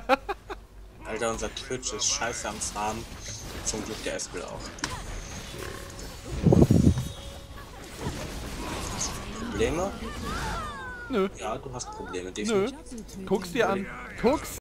Alter, unser Twitch ist scheiße am Zahn. Zum Glück der Espel auch. Probleme? Nö, Ja, du hast Probleme, nö. Guck's dir an. Guck's